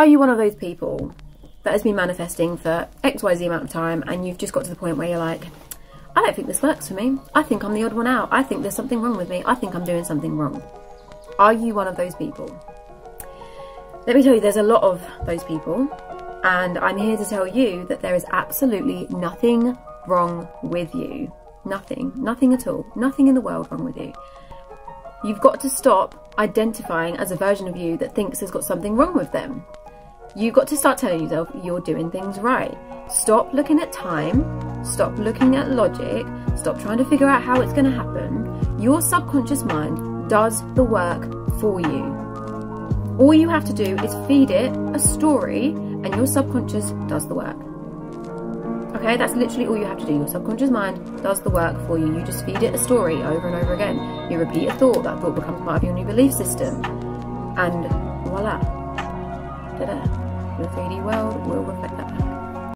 Are you one of those people that has been manifesting for XYZ amount of time and you've just got to the point where you're like, I don't think this works for me. I think I'm the odd one out. I think there's something wrong with me. I think I'm doing something wrong. Are you one of those people? Let me tell you, there's a lot of those people, and I'm here to tell you that there is absolutely nothing wrong with you. Nothing, nothing at all, nothing in the world wrong with you. You've got to stop identifying as a version of you that thinks there's got something wrong with them. You've got to start telling yourself you're doing things right. Stop looking at time, stop looking at logic, stop trying to figure out how it's going to happen. Your subconscious mind does the work for you. All you have to do is feed it a story and your subconscious does the work. Okay, that's literally all you have to do. Your subconscious mind does the work for you. You just feed it a story over and over again. You repeat a thought, that thought becomes part of your new belief system. And voila. Ta-da. Your 3D world will